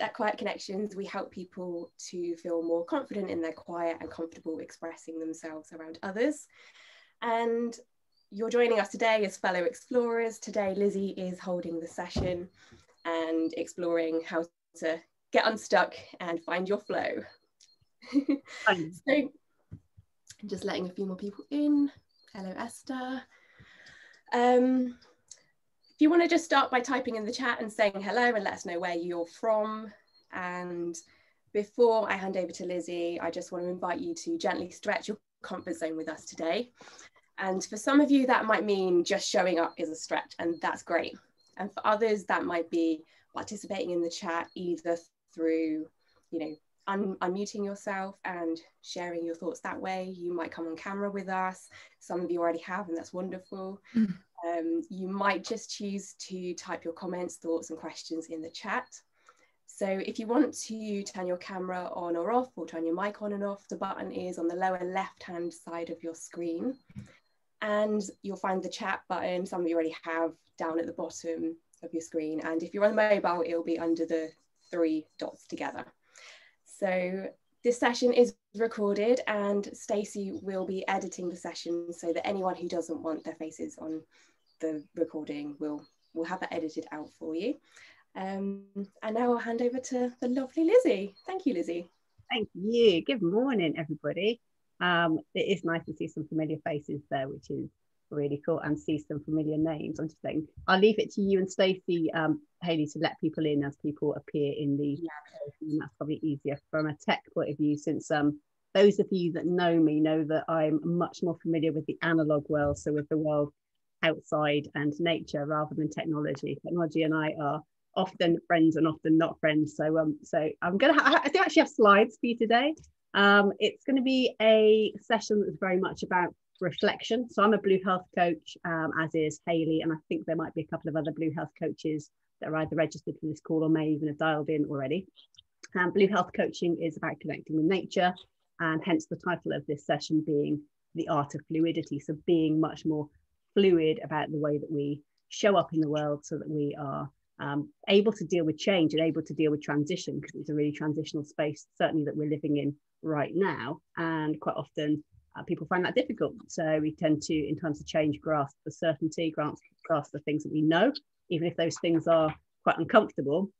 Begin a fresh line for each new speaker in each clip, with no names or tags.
At Quiet Connections, we help people to feel more confident in their quiet and comfortable expressing themselves around others. And you're joining us today as fellow explorers. Today, Lizzi is holding the session and exploring how to get unstuck and find your flow. so, just letting a few more people in. Hello, Esther. Um, if you want to just start by typing in the chat and saying hello and let us know where you're from. And before I hand over to Lizzi, I just want to invite you to gently stretch your comfort zone with us today. And for some of you, that might mean just showing up is a stretch, and that's great. And for others, that might be participating in the chat either through, you know, un- unmuting yourself and sharing your thoughts that way. You might come on camera with us. Some of you already have, and that's wonderful. Mm. Um, you might just choose to type your comments, thoughts, and questions in the chat. So if you want to turn your camera on or off or turn your mic on and off, the button is on the lower left hand side of your screen. And you'll find the chat button, some of you already have down at the bottom of your screen. And if you're on mobile, it'll be under the three dots together. So this session is recorded and Stacey will be editing the session so that anyone who doesn't want their faces on the recording will will have that edited out for you. Um, and now I'll hand over to the lovely Lizzi. Thank you, Lizzi.
Thank you. Good morning, everybody. Um, it is nice to see some familiar faces there, which is really cool, and see some familiar names. I'm just saying, I'll leave it to you and Stacey, um, Haley, to let people in as people appear in the. Yeah. That's probably easier from a tech point of view, since um, those of you that know me know that I'm much more familiar with the analog world, so with the world outside and nature rather than technology. Technology and I are often friends and often not friends. So um, so I'm gonna ha- I do actually have slides for you today. Um, it's going to be a session that's very much about reflection. So I'm a Blue Health coach, um, as is Haley, and I think there might be a couple of other Blue Health coaches that are either registered for this call or may even have dialed in already. Um, Blue Health coaching is about connecting with nature, and hence the title of this session being the art of fluidity. So being much more fluid about the way that we show up in the world so that we are um, able to deal with change and able to deal with transition because it's a really transitional space certainly that we're living in right now. And quite often uh, people find that difficult. So we tend to in times of change grasp the certainty grasp, grasp the things that we know even if those things are quite uncomfortable.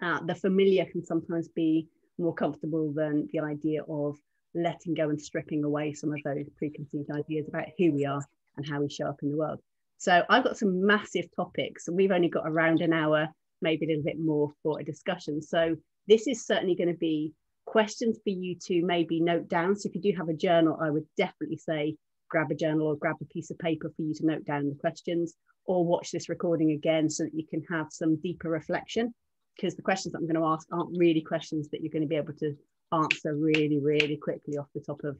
Uh, the familiar can sometimes be more comfortable than the idea of letting go and stripping away some of those preconceived ideas about who we are and how we show up in the world. So I've got some massive topics. and We've only got around an hour, maybe a little bit more for a discussion. So this is certainly going to be questions for you to maybe note down. So if you do have a journal, I would definitely say grab a journal or grab a piece of paper for you to note down the questions or watch this recording again so that you can have some deeper reflection because the questions that I'm going to ask aren't really questions that you're going to be able to answer really, really quickly off the top of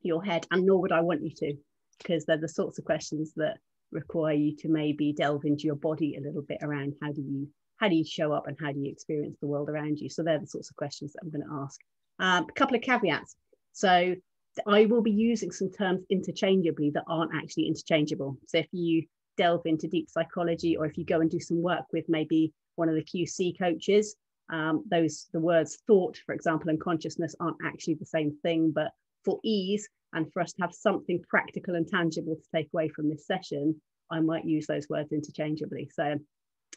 your head, and nor would I want you to because they're the sorts of questions that require you to maybe delve into your body a little bit around how do you how do you show up and how do you experience the world around you. So they're the sorts of questions that i'm going to ask. Um, a couple of caveats. So i will be using some terms interchangeably that aren't actually interchangeable. So if you delve into deep psychology or if you go and do some work with maybe one of the qc coaches um, those the words thought for example and consciousness aren't actually the same thing but for ease and for us to have something practical and tangible to take away from this session, I might use those words interchangeably. So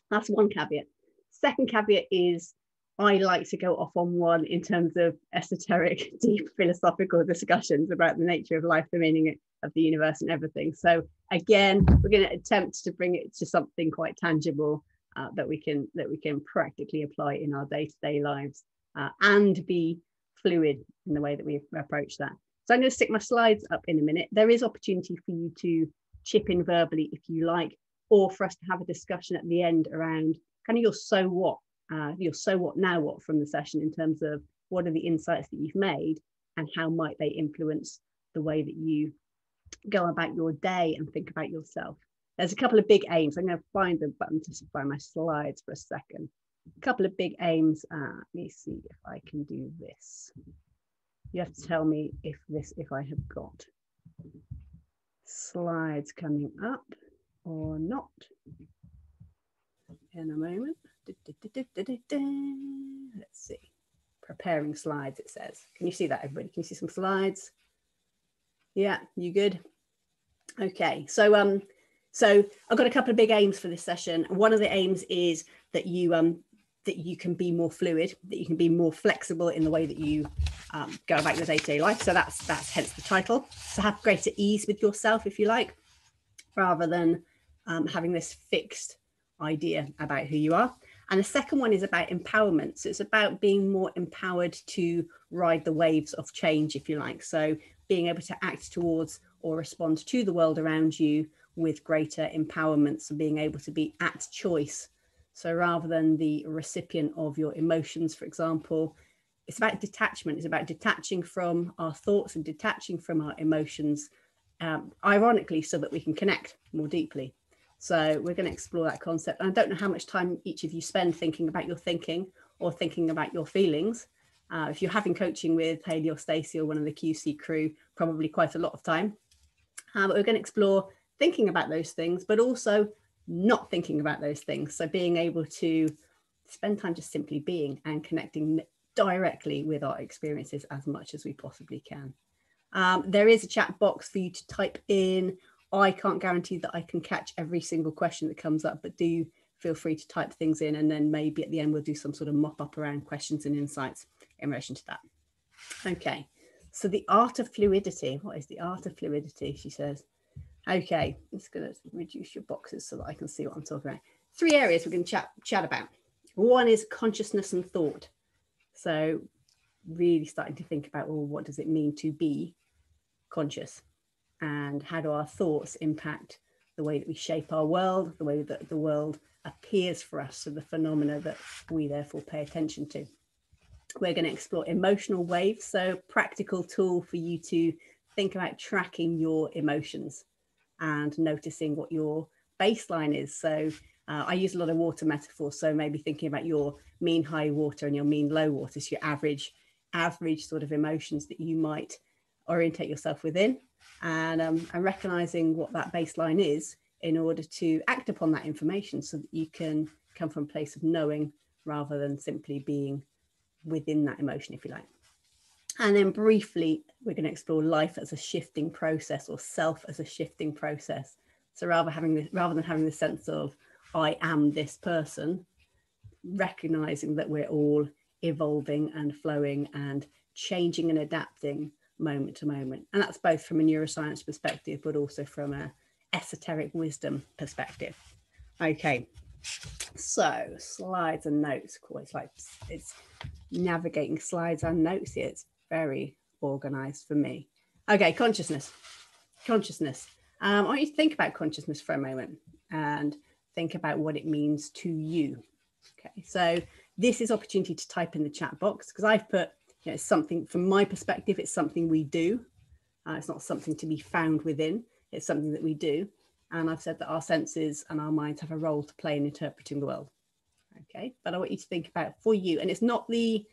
that's one caveat. Second caveat is I like to go off on one in terms of esoteric, deep philosophical discussions about the nature of life, the meaning of the universe, and everything. So again, we're going to attempt to bring it to something quite tangible uh, that we can that we can practically apply in our day-to-day lives uh, and be fluid in the way that we approach that. So I'm going to stick my slides up in a minute. There is opportunity for you to chip in verbally if you like, or for us to have a discussion at the end around kind of your so what, uh, your so what now what from the session in terms of what are the insights that you've made and how might they influence the way that you go about your day and think about yourself. There's a couple of big aims. I'm going to find the button to find my slides for a second. A couple of big aims. Uh, let me see if I can do this you have to tell me if this if I have got slides coming up or not in a moment. Let's see. Preparing slides, it says. Can you see that, everybody? Can you see some slides? Yeah, you good? Okay, so um, so I've got a couple of big aims for this session. One of the aims is that you um that you can be more fluid, that you can be more flexible in the way that you um, go about your day-to-day life. So that's that's hence the title. So have greater ease with yourself, if you like, rather than um, having this fixed idea about who you are. And the second one is about empowerment. So it's about being more empowered to ride the waves of change, if you like. So being able to act towards or respond to the world around you with greater empowerment. So being able to be at choice. So rather than the recipient of your emotions, for example, it's about detachment. It's about detaching from our thoughts and detaching from our emotions, um, ironically, so that we can connect more deeply. So we're going to explore that concept. And I don't know how much time each of you spend thinking about your thinking or thinking about your feelings. Uh, if you're having coaching with Haley or Stacey or one of the QC crew, probably quite a lot of time. Uh, but we're going to explore thinking about those things, but also not thinking about those things. So being able to spend time just simply being and connecting directly with our experiences as much as we possibly can. Um, there is a chat box for you to type in I can't guarantee that I can catch every single question that comes up, but do feel free to type things in and then maybe at the end we'll do some sort of mop up around questions and insights in relation to that. Okay, so the art of fluidity. What is the art of fluidity? She says. Okay, I'm just going to reduce your boxes so that I can see what I'm talking about. Three areas we're going to chat, chat about. One is consciousness and thought. So really starting to think about, well, what does it mean to be conscious? and how do our thoughts impact the way that we shape our world, the way that the world appears for us, so the phenomena that we therefore pay attention to. We're going to explore emotional waves, so practical tool for you to think about tracking your emotions and noticing what your baseline is. So uh, I use a lot of water metaphors, so maybe thinking about your mean high water and your mean low water, so your average average sort of emotions that you might orientate yourself within and, um, and recognizing what that baseline is in order to act upon that information so that you can come from a place of knowing rather than simply being within that emotion, if you like. And then briefly, we're going to explore life as a shifting process or self as a shifting process. So rather having this, rather than having the sense of I am this person, recognizing that we're all evolving and flowing and changing and adapting moment to moment. And that's both from a neuroscience perspective, but also from a esoteric wisdom perspective. Okay, so slides and notes. Cool. It's like it's navigating slides and notes here. It's very organized for me. Okay, consciousness. Consciousness. Um, I want you to think about consciousness for a moment and think about what it means to you. Okay, so this is opportunity to type in the chat box because I've put you know, something from my perspective it's something we do. Uh, it's not something to be found within it's something that we do. And i've said that our senses and our minds have a role to play in interpreting the world. Okay but i want you to think about for you. And it's not the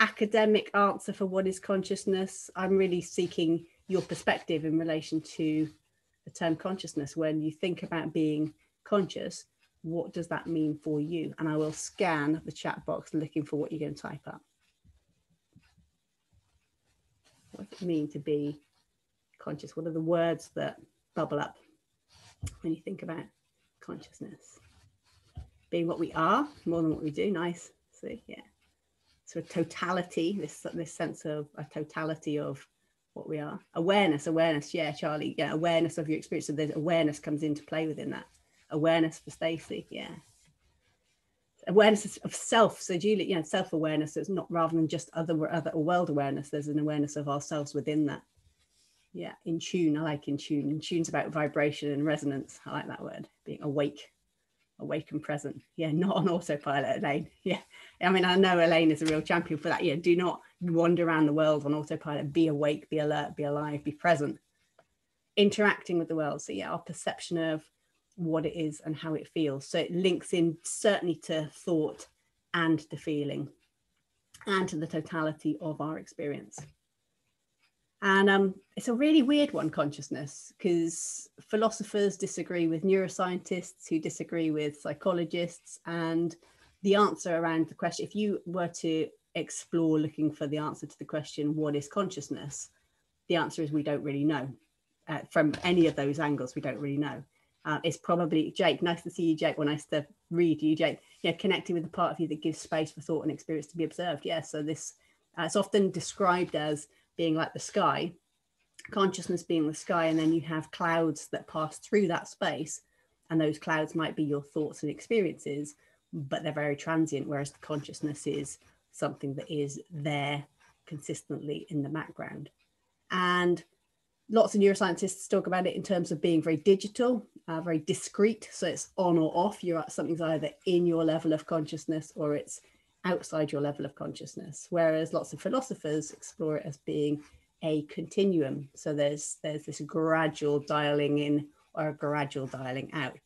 academic answer for what is consciousness. I'm really seeking your perspective in relation to the term consciousness. When you think about being conscious what does that mean for you and i will scan the chat box looking for what you're going to type up what does it mean to be conscious? What are the words that bubble up when you think about consciousness? Being what we are more than what we do. Nice. See, yeah. So a totality, this this sense of a totality of what we are. Awareness, awareness. Yeah, Charlie. Yeah, awareness of your experience. So there's awareness comes into play within that. Awareness for Stacey. Yeah. Awareness of self. So julie you know self-awareness it's not rather than just other other world awareness there's an awareness of ourselves within that. Yeah in tune i like in tune. In tune's about vibration and resonance. I like that word being awake awake and present. Yeah not on autopilot elaine. Yeah. I mean i know elaine is a real champion for that. Yeah do not wander around the world on autopilot. Be awake be alert be alive be present. Interacting with the world. So yeah our perception of what it is and how it feels. So it links in certainly to thought and the feeling and to the totality of our experience. And um, it's a really weird one, consciousness, because philosophers disagree with neuroscientists who disagree with psychologists. And the answer around the question, if you were to explore looking for the answer to the question, what is consciousness? The answer is we don't really know. Uh, from any of those angles, we don't really know. Uh, it's probably Jake. Nice to see you, Jake. Well, nice to read you, Jake. Yeah, connecting with the part of you that gives space for thought and experience to be observed. Yeah, so this uh, it's often described as being like the sky, consciousness being the sky, and then you have clouds that pass through that space, and those clouds might be your thoughts and experiences, but they're very transient. Whereas the consciousness is something that is there consistently in the background, and lots of neuroscientists talk about it in terms of being very digital, uh, very discrete. So it's on or off. You're at something's either in your level of consciousness or it's outside your level of consciousness. Whereas lots of philosophers explore it as being a continuum. So there's there's this gradual dialing in or a gradual dialing out.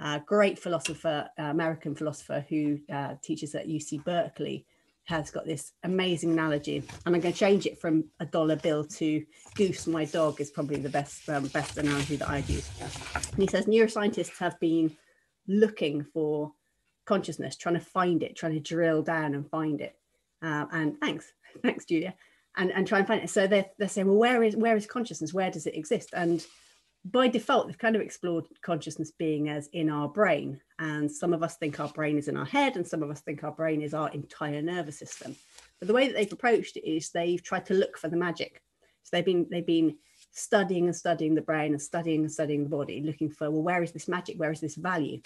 A great philosopher, uh, American philosopher who uh, teaches at UC Berkeley, has got this amazing analogy, and I'm going to change it from a dollar bill to Goose, my dog, is probably the best um, best analogy that I've used. And he says neuroscientists have been looking for consciousness, trying to find it, trying to drill down and find it. Uh, and thanks, thanks, Julia, and and try and find it. So they're they're saying, well, where is where is consciousness? Where does it exist? And by default, they've kind of explored consciousness being as in our brain. And some of us think our brain is in our head, and some of us think our brain is our entire nervous system. But the way that they've approached it is they've tried to look for the magic. So they've been they've been studying and studying the brain and studying and studying the body, looking for well, where is this magic? Where is this value?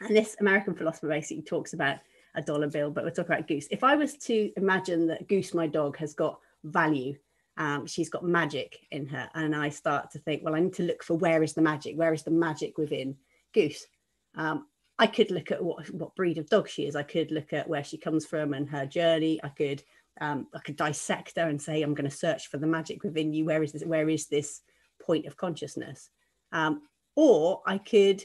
And this American philosopher basically talks about a dollar bill, but we'll talk about Goose. If I was to imagine that Goose, my dog, has got value um, she's got magic in her. And i start to think well i need to look for where is the magic? Where is the magic within goose? Um, i could look at what, what breed of dog she is. I could look at where she comes from and her journey. I could um, i could dissect her and say i'm going to search for the magic within you. Where is this where is this point of consciousness? Um, or i could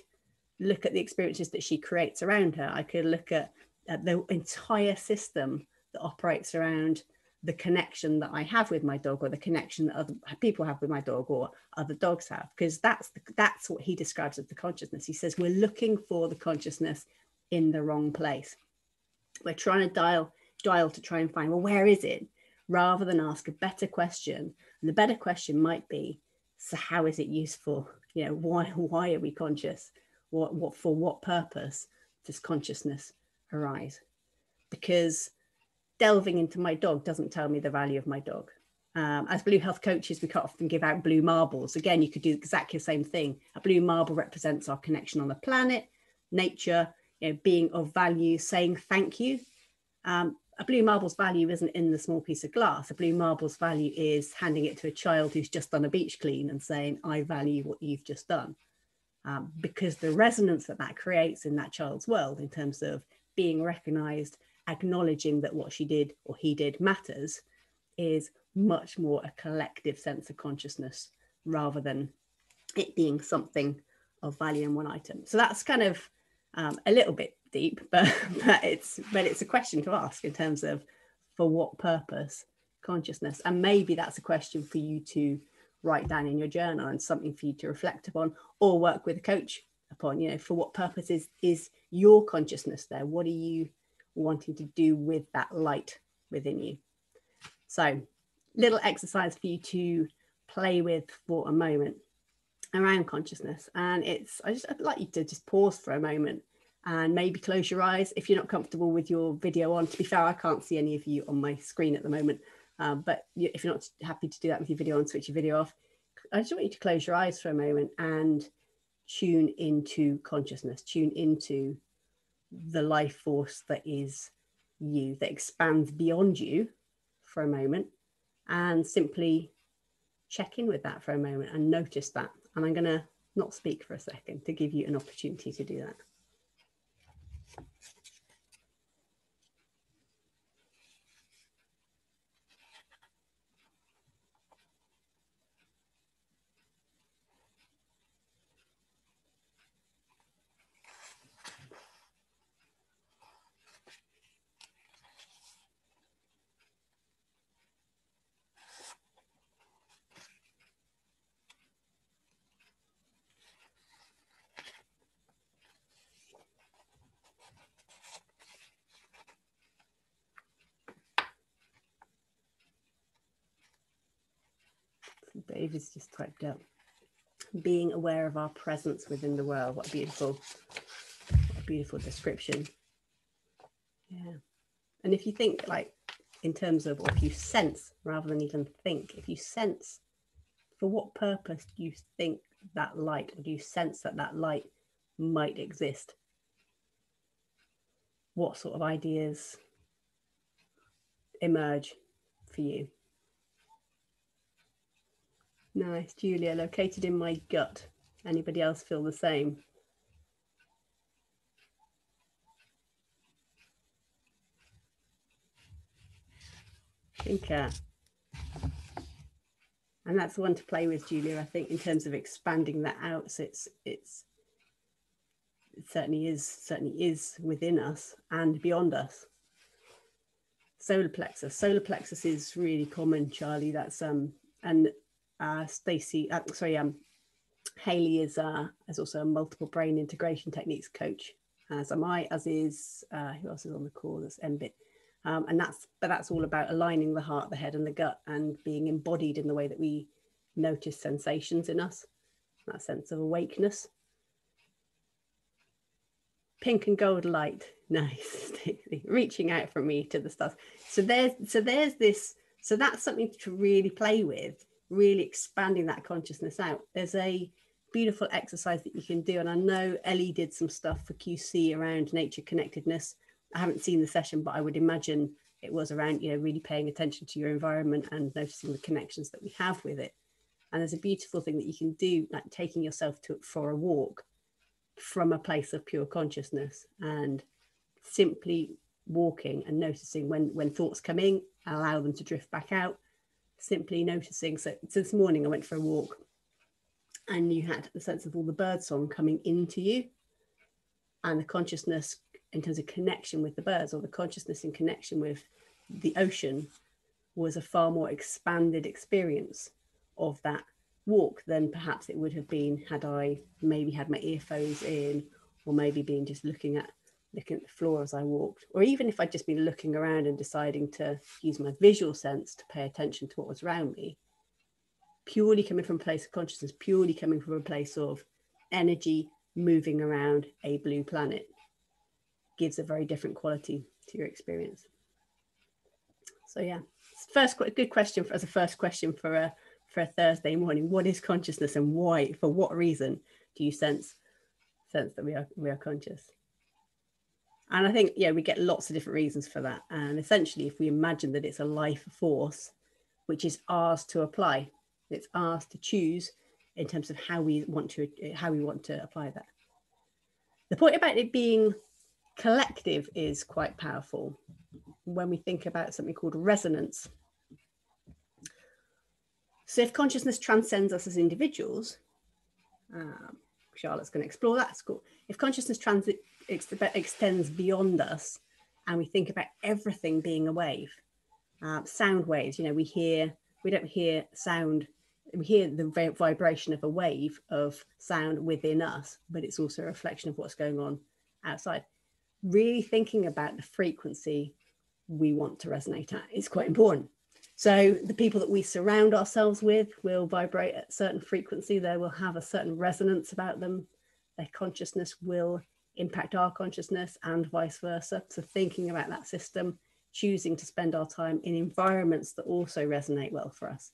look at the experiences that she creates around her. I could look at, at the entire system that operates around the connection that I have with my dog or the connection that other people have with my dog or other dogs have because that's the, that's what he describes as the consciousness. He says we're looking for the consciousness in the wrong place. We're trying to dial dial to try and find well where is it? Rather than ask a better question. And the better question might be so how is it useful? You know why why are we conscious? What what for what purpose does consciousness arise? Because delving into my dog doesn't tell me the value of my dog. Um, as blue health coaches, we can't often give out blue marbles. Again, you could do exactly the same thing. A blue marble represents our connection on the planet, nature, you know, being of value, saying thank you. Um, a blue marble's value isn't in the small piece of glass. A blue marble's value is handing it to a child who's just done a beach clean and saying, I value what you've just done. Um, because the resonance that that creates in that child's world in terms of being recognized acknowledging that what she did or he did matters is much more a collective sense of consciousness rather than it being something of value in one item. So that's kind of um, a little bit deep, but, but it's but it's a question to ask in terms of for what purpose consciousness, and maybe that's a question for you to write down in your journal and something for you to reflect upon or work with a coach upon. You know, for what purpose is is your consciousness there? What are you wanting to do with that light within you. So, little exercise for you to play with for a moment around consciousness. And it's, I just, I'd like you to just pause for a moment and maybe close your eyes if you're not comfortable with your video on. To be fair, I can't see any of you on my screen at the moment. Um, but if you're not happy to do that with your video on, switch your video off. I just want you to close your eyes for a moment and tune into consciousness, tune into the life force that is you, that expands beyond you for a moment, and simply check in with that for a moment and notice that. And I'm going to not speak for a second to give you an opportunity to do that. Just typed up. Being aware of our presence within the world. What a beautiful, what a beautiful description. Yeah. And if you think like in terms of, or if you sense rather than even think, if you sense for what purpose do you think that light, or do you sense that that light might exist? What sort of ideas emerge for you? Nice, Julia, located in my gut. Anybody else feel the same? think uh, and that's one to play with julia i think in terms of expanding that out so it's it's it certainly is certainly is within us and beyond us solar plexus solar plexus is really common charlie that's um and uh Stacey uh, sorry um haley is uh is also a multiple brain integration techniques coach as am i as is uh who else is on the call? That's mBIT. Um, and that's but that's all about aligning the heart the head and the gut and being embodied in the way that we notice sensations in us that sense of awakeness. Pink and gold light. Nice. Reaching out from me to the stars. So there's so there's this so that's something to really play with really expanding that consciousness out there's a beautiful exercise that you can do and i know ellie did some stuff for qc around nature connectedness I haven't seen the session, but I would imagine it was around, you know, really paying attention to your environment and noticing the connections that we have with it. And there's a beautiful thing that you can do, like taking yourself to for a walk from a place of pure consciousness and simply walking and noticing when when thoughts come in, allow them to drift back out. Simply noticing. So, so this morning I went for a walk and you had the sense of all the bird song coming into you and the consciousness in terms of connection with the birds or the consciousness in connection with the ocean was a far more expanded experience of that walk than perhaps it would have been had I maybe had my earphones in or maybe been just looking at looking at the floor as I walked or even if I'd just been looking around and deciding to use my visual sense to pay attention to what was around me purely coming from a place of consciousness purely coming from a place of energy moving around a blue planet gives a very different quality to your experience. So yeah, first good question for, as a first question for a for a Thursday morning. What is consciousness and why? For what reason do you sense sense that we are we are conscious? And I think yeah, we get lots of different reasons for that. And essentially, if we imagine that it's a life force, which is ours to apply, it's ours to choose in terms of how we want to how we want to apply that. The point about it being collective is quite powerful when we think about something called resonance. So if consciousness transcends us as individuals, um, Charlotte's going to explore that. If consciousness transit ex extends beyond us and we think about everything being a wave, uh, sound waves, you know, we hear, we don't hear sound, we hear the vibration of a wave of sound within us, but it's also a reflection of what's going on outside really thinking about the frequency we want to resonate at is quite important. So the people that we surround ourselves with will vibrate at certain frequency. They will have a certain resonance about them. Their consciousness will impact our consciousness and vice versa. So thinking about that system, choosing to spend our time in environments that also resonate well for us.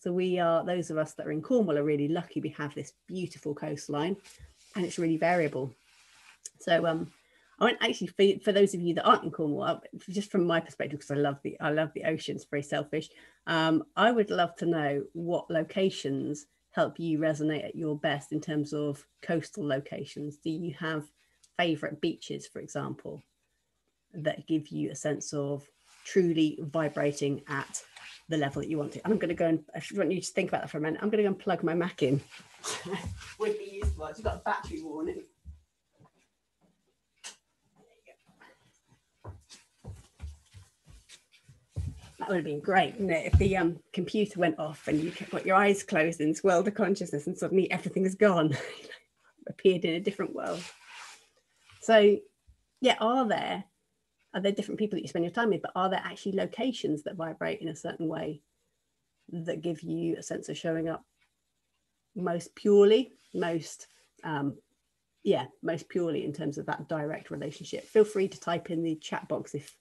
So we are, those of us that are in Cornwall are really lucky we have this beautiful coastline and it's really variable. So um, I want actually for, for those of you that aren't in Cornwall, just from my perspective, because I love the I love the oceans, very selfish. Um, I would love to know what locations help you resonate at your best in terms of coastal locations. Do you have favorite beaches, for example, that give you a sense of truly vibrating at the level that you want to? And I'm going to go and I want you to think about that for a minute. I'm going to go and plug my Mac in. would be useful. It's got a battery warning. that would have been great, wouldn't it? If the um, computer went off and you got your eyes closed in this world of consciousness and suddenly everything is gone, appeared in a different world. So, yeah, are there are there different people that you spend your time with, but are there actually locations that vibrate in a certain way that give you a sense of showing up most purely, most um, yeah, most purely in terms of that direct relationship. Feel free to type in the chat box if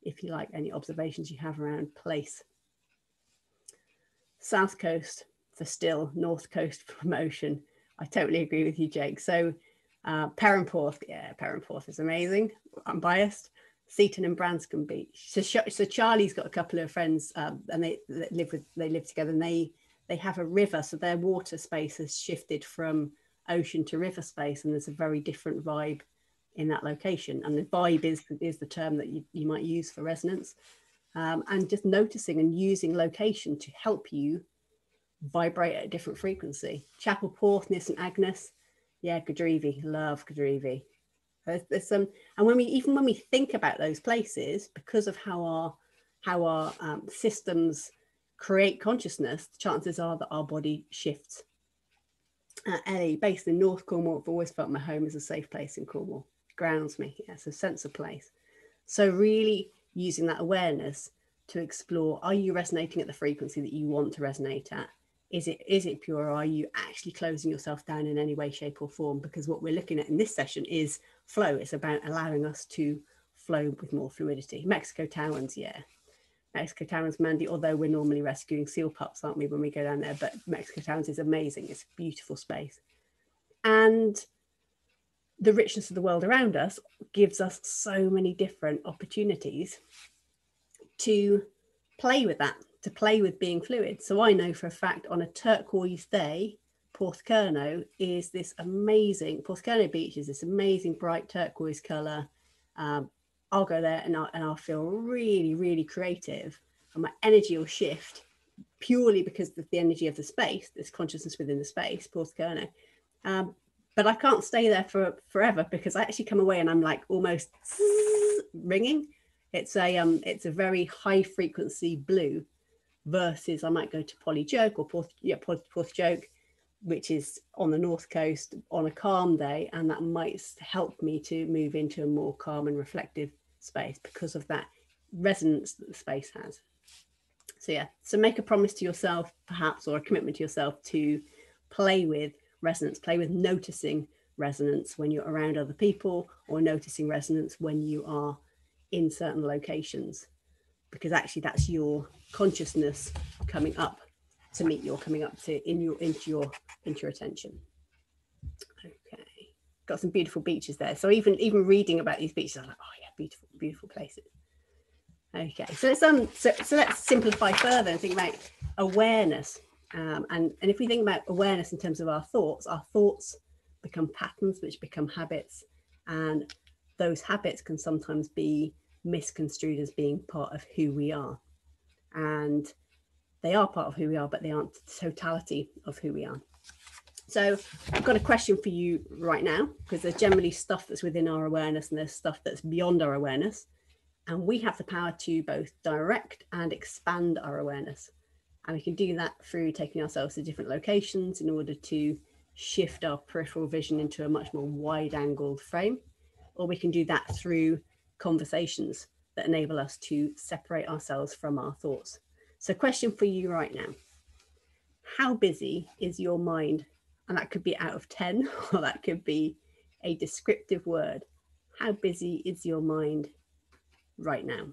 if you like any observations you have around place. South Coast for still, North Coast for motion. I totally agree with you, Jake. So uh, Perranporth, yeah, Perranporth is amazing. I'm biased. Seaton and Branscombe Beach. So, so Charlie's got a couple of friends, um, and they, they, live with they live together, and they they have a river, so their water space has shifted from ocean to river space, and there's a very different vibe in that location. And the vibe is is the term that you, you might use for resonance, um, and just noticing and using location to help you vibrate at a different frequency. Chapel Porth, and Agnes, yeah, Godrevy, love Godrevy. There's, there's some, and when we even when we think about those places, because of how our how our um, systems create consciousness, the chances are that our body shifts. Uh, Ellie, based in North Cornwall, I've always felt my home is a safe place in Cornwall. Grounds me, yes, a sense of place. So really using that awareness to explore: Are you resonating at the frequency that you want to resonate at? Is it is it pure or are you actually closing yourself down in any way shape or form? Because what we're looking at in this session is flow. It's about allowing us to flow with more fluidity. Mexico Towans yeah. Mexico Towans mandy although we're normally rescuing seal pups aren't we when we go down there but Mexico Towans is amazing. It's a beautiful space. And the richness of the world around us gives us so many different opportunities to play with that to play with being fluid. So I know for a fact on a turquoise day, Porthcurno is this amazing, Porthcurno Beach is this amazing bright turquoise colour. Um, I'll go there and I'll, and I'll feel really, really creative and my energy will shift purely because of the energy of the space, this consciousness within the space, Porthcurno. Um, but I can't stay there for forever because I actually come away and I'm like almost ringing. It's a um, it's a very high frequency blue versus I might go to Polly Joke or Porth, yeah, Porth, Porthjoke, which is on the north coast on a calm day, and that might help me to move into a more calm and reflective space because of that resonance that the space has. So yeah, so make a promise to yourself, perhaps, or a commitment to yourself to play with resonance, play with noticing resonance when you're around other people, or noticing resonance when you are in certain locations because actually that's your consciousness coming up to meet your coming up to in your into your into your attention. Okay. Got some beautiful beaches there. So even even reading about these beaches i'm like oh yeah beautiful beautiful places. Okay. So let's um so, so let's simplify further and think about awareness. Um, and and if we think about awareness in terms of our thoughts our thoughts become patterns which become habits. And those habits can sometimes be misconstrued as being part of who we are. And they are part of who we are, but they aren't the totality of who we are. So I've got a question for you right now, because there's generally stuff that's within our awareness and there's stuff that's beyond our awareness. And we have the power to both direct and expand our awareness. And we can do that through taking ourselves to different locations in order to shift our peripheral vision into a much more wide angled frame. Or we can do that through conversations that enable us to separate ourselves from our thoughts. So, question for you right now How busy is your mind? And that could be out of 10, or that could be a descriptive word. How busy is your mind right now?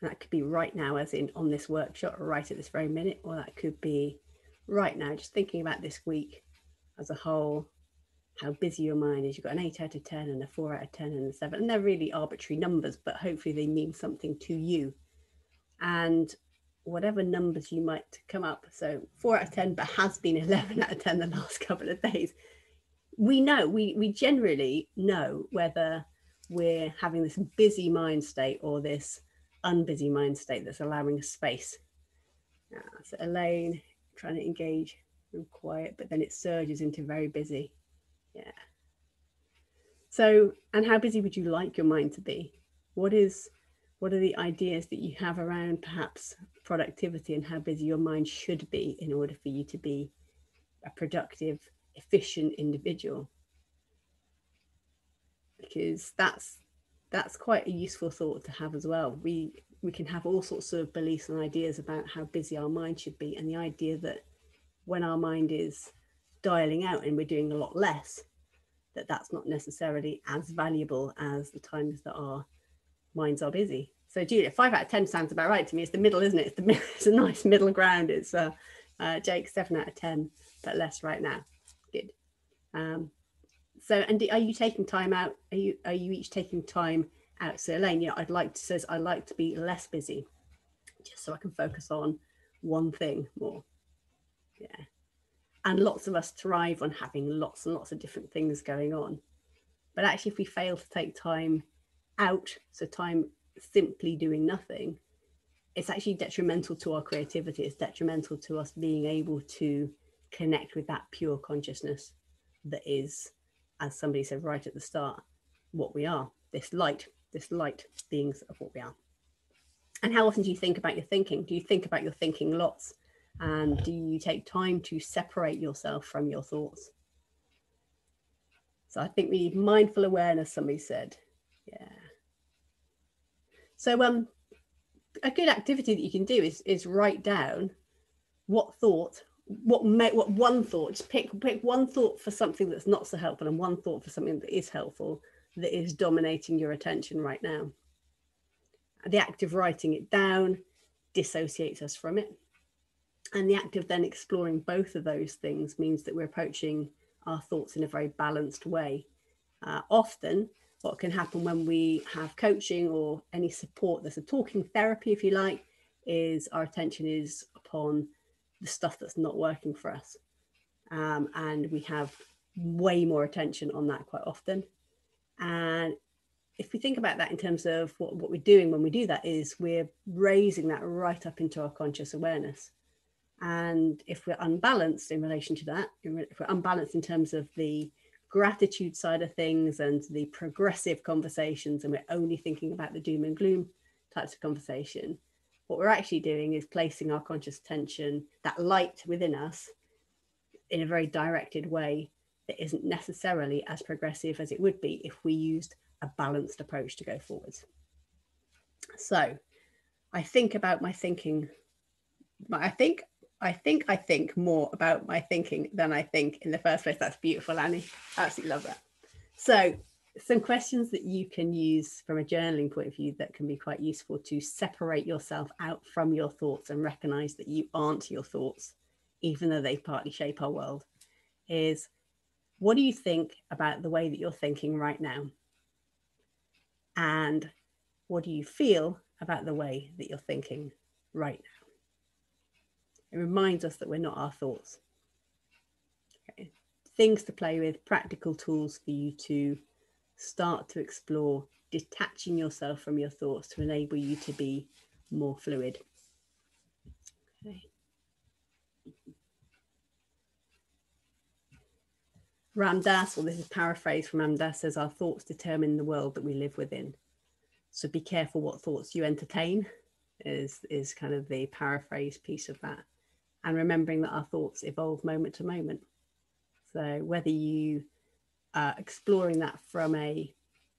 that could be right now, as in on this workshop, or right at this very minute, or that could be right now, just thinking about this week as a whole, how busy your mind is. You've got an eight out of 10 and a four out of 10 and a seven. And they're really arbitrary numbers, but hopefully they mean something to you. And whatever numbers you might come up, so four out of 10, but has been 11 out of 10 the last couple of days. We know, we, we generally know whether we're having this busy mind state or this unbusy mind state that's allowing space. Uh, so Elaine, trying to engage and quiet, but then it surges into very busy. Yeah. So, and how busy would you like your mind to be? What is, what are the ideas that you have around perhaps productivity and how busy your mind should be in order for you to be a productive, efficient individual? Because that's that's quite a useful thought to have as well. We we can have all sorts of beliefs and ideas about how busy our mind should be, and the idea that when our mind is dialing out and we're doing a lot less, that that's not necessarily as valuable as the times that our minds are busy. So Julia, five out of ten sounds about right to me. It's the middle, isn't it? It's the it's a nice middle ground. It's uh, uh, Jake seven out of ten, but less right now. Good. Um, so and are you taking time out are you are you each taking time out so elaine you know i'd like to says i like to be less busy just so i can focus on one thing more yeah and lots of us thrive on having lots and lots of different things going on but actually if we fail to take time out so time simply doing nothing it's actually detrimental to our creativity it's detrimental to us being able to connect with that pure consciousness that is as somebody said right at the start, what we are, this light, this light beings of what we are. And how often do you think about your thinking? Do you think about your thinking lots? And do you take time to separate yourself from your thoughts? So I think we need mindful awareness, somebody said. Yeah. So um a good activity that you can do is is write down what thought what make what one thought just pick pick one thought for something that's not so helpful and one thought for something that is helpful that is dominating your attention right now the act of writing it down dissociates us from it and the act of then exploring both of those things means that we're approaching our thoughts in a very balanced way uh, often what can happen when we have coaching or any support there's a talking therapy if you like is our attention is upon the stuff that's not working for us. Um, and we have way more attention on that quite often. And if we think about that in terms of what, what we're doing when we do that is we're raising that right up into our conscious awareness. And if we're unbalanced in relation to that, if we're unbalanced in terms of the gratitude side of things and the progressive conversations, and we're only thinking about the doom and gloom types of conversation, what we're actually doing is placing our conscious attention, that light within us, in a very directed way that isn't necessarily as progressive as it would be if we used a balanced approach to go forwards. So I think about my thinking. I think I think I think more about my thinking than I think in the first place. That's beautiful, Annie. Absolutely love that. So some questions that you can use from a journaling point of view that can be quite useful to separate yourself out from your thoughts and recognize that you aren't your thoughts, even though they partly shape our world, is what do you think about the way that you're thinking right now? And what do you feel about the way that you're thinking right now? It reminds us that we're not our thoughts. Okay. Things to play with, practical tools for you to start to explore detaching yourself from your thoughts to enable you to be more fluid. Okay. Ram Dass, well, this is paraphrase from Ram Dass, says our thoughts determine the world that we live within. So be careful what thoughts you entertain is, is kind of the paraphrase piece of that. And remembering that our thoughts evolve moment to moment. So whether you are exploring that from a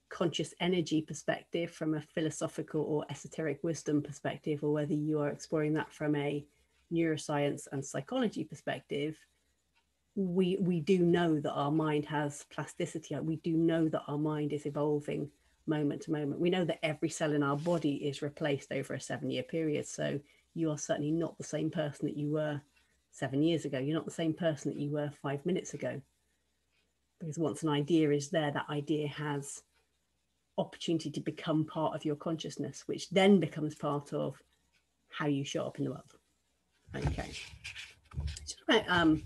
conscious energy perspective, from a philosophical or esoteric wisdom perspective, or whether you are exploring that from a neuroscience and psychology perspective, we we do know that our mind has plasticity. We do know that our mind is evolving moment to moment. We know that every cell in our body is replaced over a seven year period. So you are certainly not the same person that you were seven years ago. You're not the same person that you were five minutes ago because once an idea is there, that idea has opportunity to become part of your consciousness, which then becomes part of how you show up in the world. Okay. It's about um,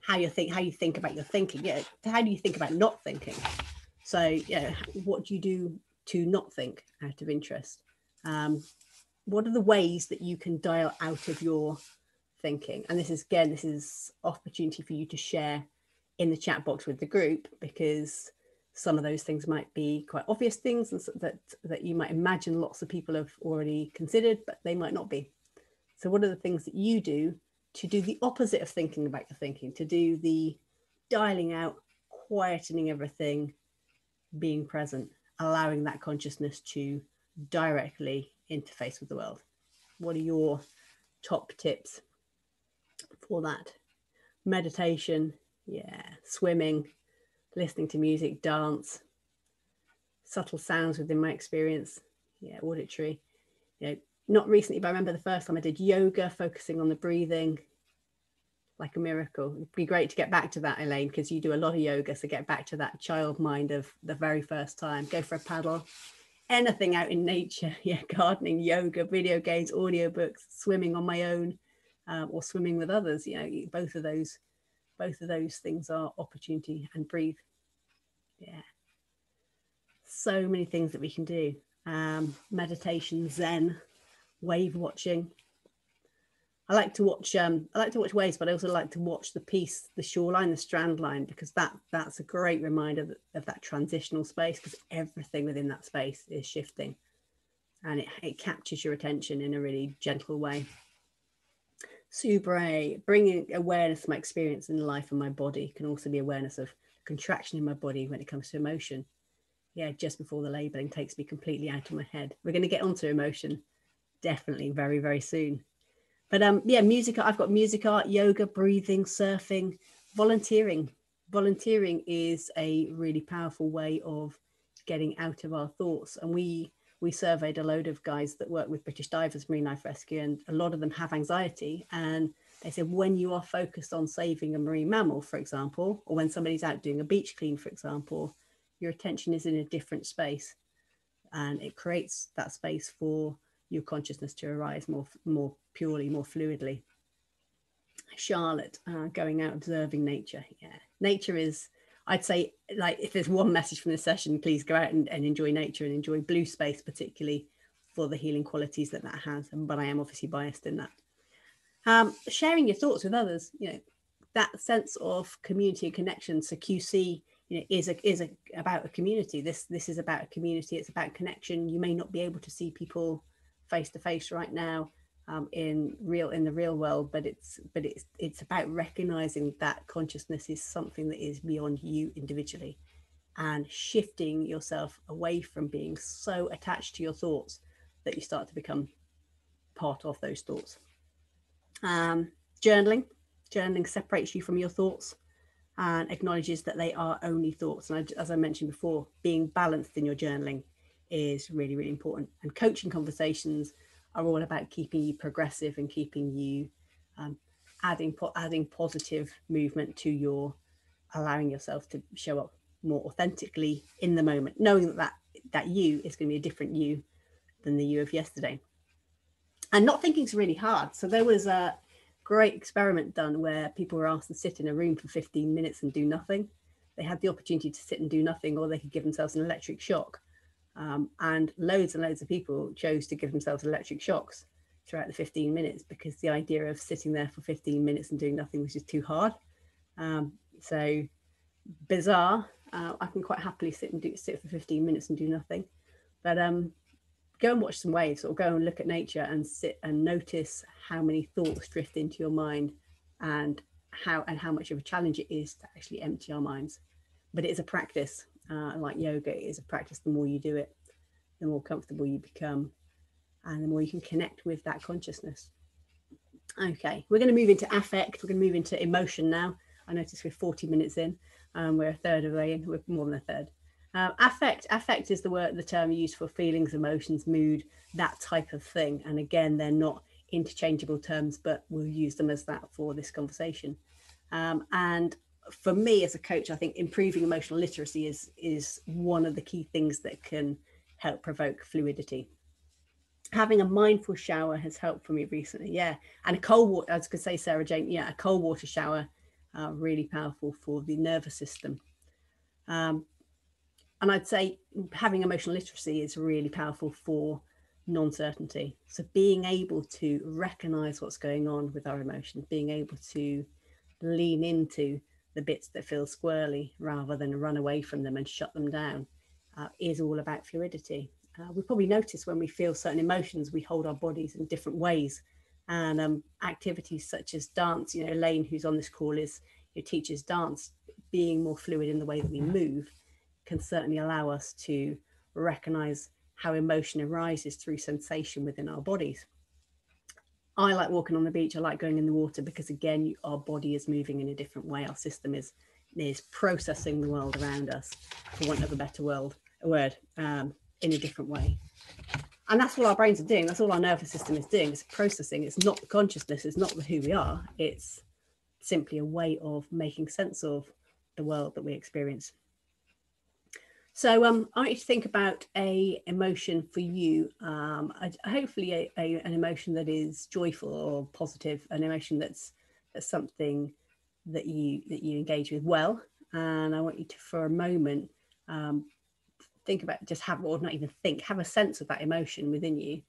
how you think, how you think about your thinking. Yeah. How do you think about not thinking? So, yeah, what do you do to not think out of interest? Um, what are the ways that you can dial out of your thinking? And this is again, this is opportunity for you to share in the chat box with the group because some of those things might be quite obvious things that that you might imagine lots of people have already considered but they might not be so what are the things that you do to do the opposite of thinking about your thinking to do the dialing out quietening everything being present allowing that consciousness to directly interface with the world. What are your top tips for that? Meditation, yeah, swimming, listening to music, dance, subtle sounds within my experience, yeah, auditory. You know, not recently, but I remember the first time I did yoga, focusing on the breathing, like a miracle. It'd be great to get back to that, Elaine, because you do a lot of yoga. So get back to that child mind of the very first time. Go for a paddle, anything out in nature. Yeah, gardening, yoga, video games, audiobooks, swimming on my own, um, or swimming with others. You know, both of those, both of those things are opportunity and breathe. Yeah. So many things that we can do. Um, meditation, Zen, wave watching, I like to watch um, I like to watch waves, but I also like to watch the piece, the shoreline, the strand line, because that that's a great reminder of, of that transitional space because everything within that space is shifting and it, it captures your attention in a really gentle way. Subre, bringing awareness to my experience in life and my body can also be awareness of contraction in my body when it comes to emotion. Yeah, just before the labeling takes me completely out of my head. We're going to get onto emotion definitely very, very soon. But um, yeah, music. I've got music art, yoga, breathing, surfing, volunteering. Volunteering is a really powerful way of getting out of our thoughts. And we we surveyed a load of guys that work with British Divers Marine Life Rescue, and a lot of them have anxiety. And they said when you are focused on saving a marine mammal, for example, or when somebody's out doing a beach clean, for example, your attention is in a different space, and it creates that space for your consciousness to arise more more purely, more fluidly. Charlotte, uh, going out observing nature. Yeah, nature is. I'd say, like, if there's one message from this session, please go out and, and enjoy nature and enjoy blue space, particularly for the healing qualities that that has. But I am obviously biased in that. Um, sharing your thoughts with others, you know, that sense of community and connection. So QC, you know, is a, is a, about a community. This this is about a community. It's about connection. You may not be able to see people face to face right now um, in real in the real world but it's but it's it's about recognizing that consciousness is something that is beyond you individually and shifting yourself away from being so attached to your thoughts that you start to become part of those thoughts. Um, journaling journaling separates you from your thoughts and acknowledges that they are only thoughts. And I, as i mentioned before being balanced in your journaling is really, really important. And coaching conversations are all about keeping you progressive and keeping you um, adding po- adding positive movement to your allowing yourself to show up more authentically in the moment, knowing that that, that you is going to be a different you than the you of yesterday. And not thinking is really hard. So there was a great experiment done where people were asked to sit in a room for 15 minutes and do nothing. They had the opportunity to sit and do nothing, or they could give themselves an electric shock. Um, and loads and loads of people chose to give themselves electric shocks throughout the 15 minutes because the idea of sitting there for 15 minutes and doing nothing was just too hard. Um, so bizarre. Uh, I can quite happily sit and do sit for 15 minutes and do nothing, but um, go and watch some waves or go and look at nature and sit and notice how many thoughts drift into your mind and how and how much of a challenge it is to actually empty our minds. But it is a practice uh, like yoga is a practice the more you do it the more comfortable you become and the more you can connect with that consciousness. Okay we're going to move into affect we're going to move into emotion now. I notice we're 40 minutes in um, we're a third of the way in we're more than a third. Uh, affect affect is the word the term used for feelings emotions mood that type of thing. And again they're not interchangeable terms but we'll use them as that for this conversation. Um, and for me as a coach, I think improving emotional literacy is is one of the key things that can help provoke fluidity. Having a mindful shower has helped for me recently, yeah. And a cold water, I was going to say, Sarah Jane, yeah, a cold water shower, uh, really powerful for the nervous system. Um, and I'd say having emotional literacy is really powerful for non-certainty. So being able to recognize what's going on with our emotions, being able to lean into the bits that feel squirrely rather than run away from them and shut them down uh, is all about fluidity. Uh, we probably notice when we feel certain emotions, we hold our bodies in different ways. And um, activities such as dance, you know, Elaine, who's on this call, is who teaches dance, being more fluid in the way that we move can certainly allow us to recognize how emotion arises through sensation within our bodies. I like walking on the beach. I like going in the water because again, our body is moving in a different way. Our system is is processing the world around us, for want of a better world, a word, um, in a different way. And that's what our brains are doing. That's all our nervous system is doing. It's processing. It's not the consciousness. It's not who we are. It's simply a way of making sense of the world that we experience. So um, I want you to think about a emotion for you. Um, hopefully, a, a, an emotion that is joyful or positive, an emotion that's, that's something that you that you engage with well. And I want you to, for a moment, um, think about just have or not even think, have a sense of that emotion within you.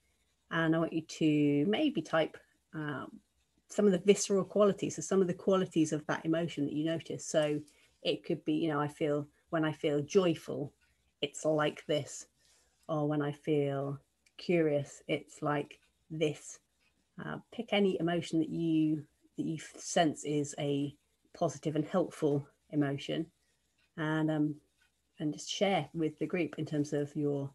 And I want you to maybe type um, some of the visceral qualities, so some of the qualities of that emotion that you notice. So it could be, you know, I feel when I feel joyful, it's like this. Or when I feel curious, it's like this. Uh, pick any emotion that you that you sense is a positive and helpful emotion, and um, and just share with the group in terms of your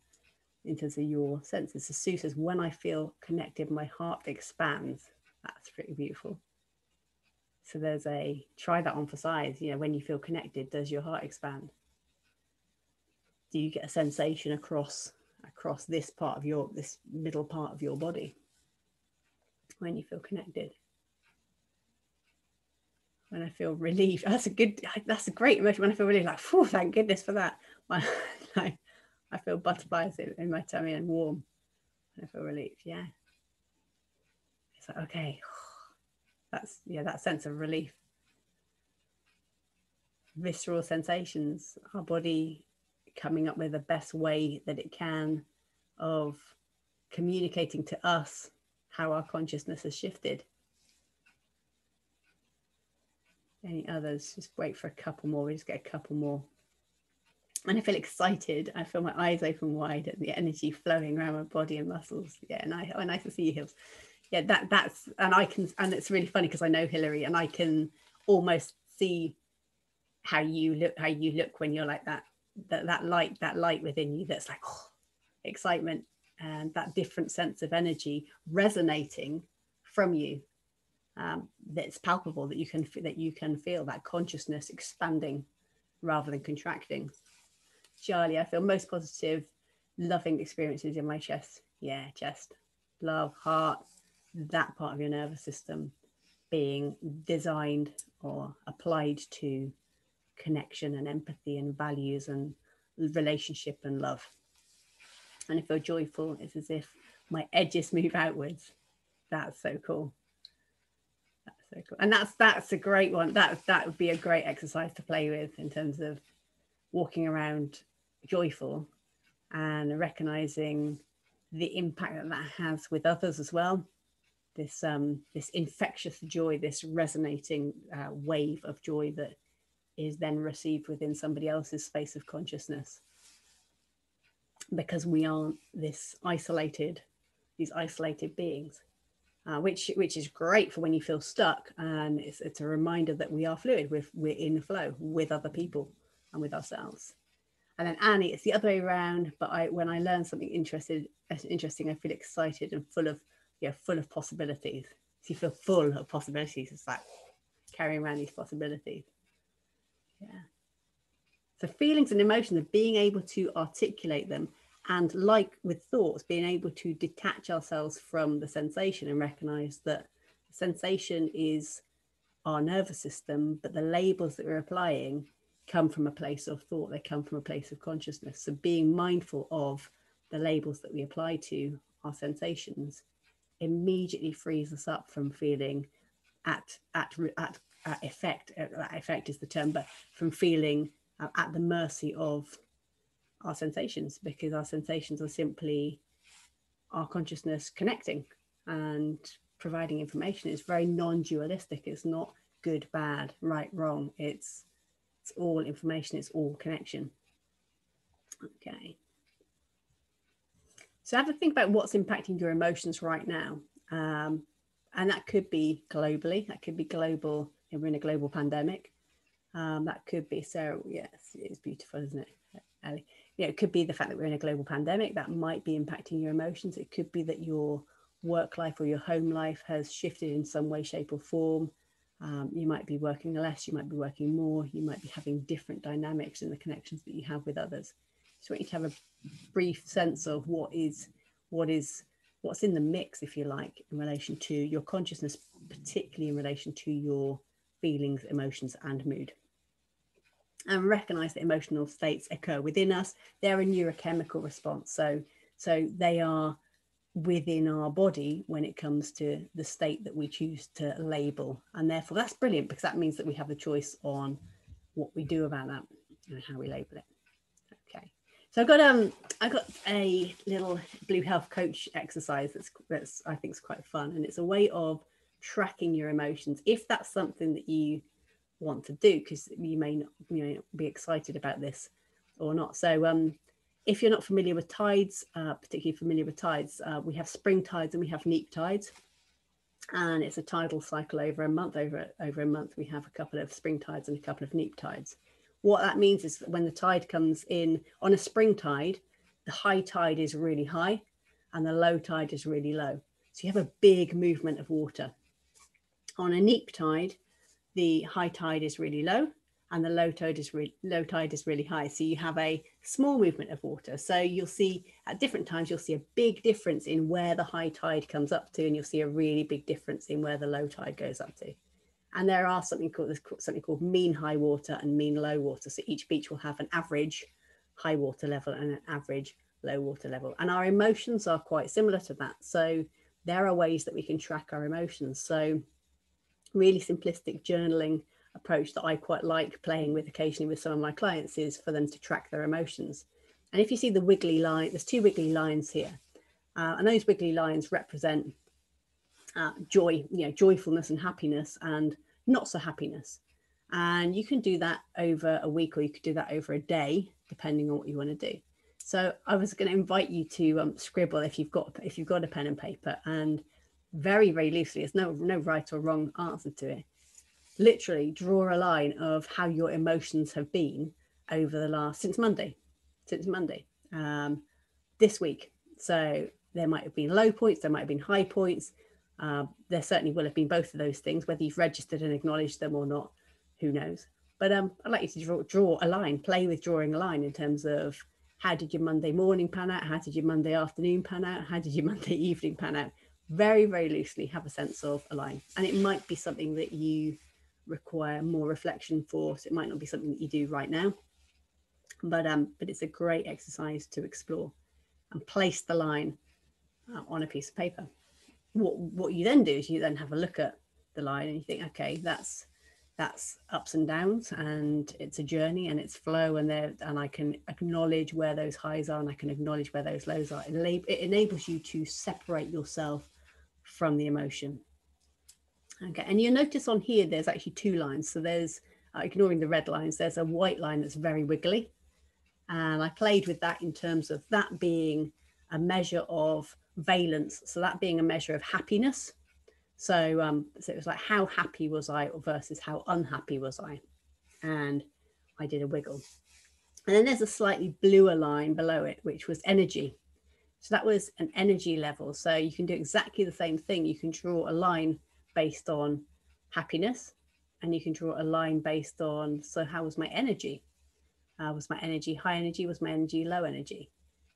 in terms of your senses. So Sue says, when I feel connected, my heart expands. That's pretty beautiful. So there's a try that on for size. You know, when you feel connected, does your heart expand? Do you get a sensation across across this part of your this middle part of your body when you feel connected? When I feel relief, that's a good, that's a great emotion. When I feel relief, like, oh, thank goodness for that. I, I feel butterflies in, in my tummy and warm. I feel relief. Yeah. It's like, okay, that's yeah that sense of relief visceral sensations our body coming up with the best way that it can of communicating to us how our consciousness has shifted. Any others? Just wait for a couple more. We just get a couple more. And I feel excited. I feel my eyes open wide and the energy flowing around my body and muscles. Yeah, and I, oh, nice to see you, Hills. Yeah that that's and i can and it's really funny because i know hillary and i can almost see how you look how you look when you're like that that that light that light within you that's like oh, excitement and that different sense of energy resonating from you um, that's palpable that you can that you can feel that consciousness expanding rather than contracting. Charlie i feel most positive loving experiences in my chest. Yeah chest love heart that part of your nervous system being designed or applied to connection and empathy and values and relationship and love. And if you're joyful, it's as if my edges move outwards. That's so cool. That's so cool. And that's that's a great one. That that would be a great exercise to play with in terms of walking around joyful and recognizing the impact that that has with others as well this um, this infectious joy, this resonating uh, wave of joy that is then received within somebody else's space of consciousness. Because we aren't this isolated, these isolated beings, uh, which which is great for when you feel stuck, and it's, it's a reminder that we are fluid. We're we're in flow with other people and with ourselves. And then Annie, it's the other way around. But I, when I learn something interested, interesting, I feel excited and full of yeah, full of possibilities. So you feel full of possibilities. It's like carrying around these possibilities. Yeah. So feelings and emotions are being able to articulate them and like with thoughts, being able to detach ourselves from the sensation and recognize that sensation is our nervous system, but the labels that we're applying come from a place of thought, they come from a place of consciousness. So being mindful of the labels that we apply to our sensations immediately frees us up from feeling at at at, at effect uh, effect is the term but from feeling uh, at the mercy of our sensations because our sensations are simply our consciousness connecting and providing information. It's very non-dualistic. It's not good bad right wrong. It's it's all information. It's all connection. Okay. So have a think about what's impacting your emotions right now. Um, and that could be globally, that could be global, we're in a global pandemic. Um, that could be, so yes, it's beautiful, isn't it, you know, it could be the fact that we're in a global pandemic that might be impacting your emotions. It could be that your work life or your home life has shifted in some way, shape, or form. Um, you might be working less, you might be working more, you might be having different dynamics in the connections that you have with others. So I want you to have a brief sense of what is what is what's in the mix, if you like, in relation to your consciousness, particularly in relation to your feelings, emotions, and mood and recognize that emotional states occur within us. They're a neurochemical response. So, so they are within our body when it comes to the state that we choose to label. And therefore, that's brilliant because that means that we have the choice on what we do about that and how we label it. Okay. So I've got um I got a little blue health coach exercise that's that's I think is quite fun and it's a way of tracking your emotions if that's something that you want to do because you may not you be excited about this or not. So um if you're not familiar with tides uh, particularly familiar with tides uh, we have spring tides and we have neap tides. And it's a tidal cycle over a month over over a month we have a couple of spring tides and a couple of neap tides. What that means is that when the tide comes in on a spring tide the high tide is really high and the low tide is really low. So you have a big movement of water on a neap tide the high tide is really low and the low tide is re- low tide is really high. So you have a small movement of water. So you'll see at different times you'll see a big difference in where the high tide comes up to, and you'll see a really big difference in where the low tide goes up to. And there are something called there's something called mean high water and mean low water. So each beach will have an average high water level and an average low water level. And our emotions are quite similar to that. So there are ways that we can track our emotions. So really simplistic journaling approach that I quite like playing with occasionally with some of my clients is for them to track their emotions. And if you see the wiggly line, there's two wiggly lines here. Uh, and those wiggly lines represent uh, joy, you know, joyfulness and happiness and not so happiness. And you can do that over a week or you could do that over a day, depending on what you want to do. So I was going to invite you to um, scribble if you've got if you've got a pen and paper and very, very loosely. There's no no right or wrong answer to it. Literally draw a line of how your emotions have been over the last since Monday, since Monday, um, this week. So there might have been low points, there might have been high points. Uh, there certainly will have been both of those things, whether you've registered and acknowledged them or not, who knows. But um, I'd like you to draw, draw a line, play with drawing a line in terms of how did your Monday morning pan out? How did your Monday afternoon pan out? How did your Monday evening pan out? Very, very loosely have a sense of a line. And it might be something that you require more reflection for. So it might not be something that you do right now. But um, but it's a great exercise to explore and place the line uh, on a piece of paper. What what you then do is you then have a look at the line and you think, okay, that's that's ups and downs and it's a journey and it's flow and there and I can acknowledge where those highs are and I can acknowledge where those lows are. It, it enables you to separate yourself from the emotion. Okay, and you'll notice on here there's actually two lines. So there's, uh, ignoring the red lines, there's a white line that's very wiggly. And I played with that in terms of that being a measure of valence. So that being a measure of happiness. So, um, so it was like, how happy was I versus how unhappy was I? And I did a wiggle. And then there's a slightly bluer line below it, which was energy. So that was an energy level. So you can do exactly the same thing. You can draw a line based on happiness and you can draw a line based on, so how was my energy? Uh, was my energy high energy? Was my energy low energy?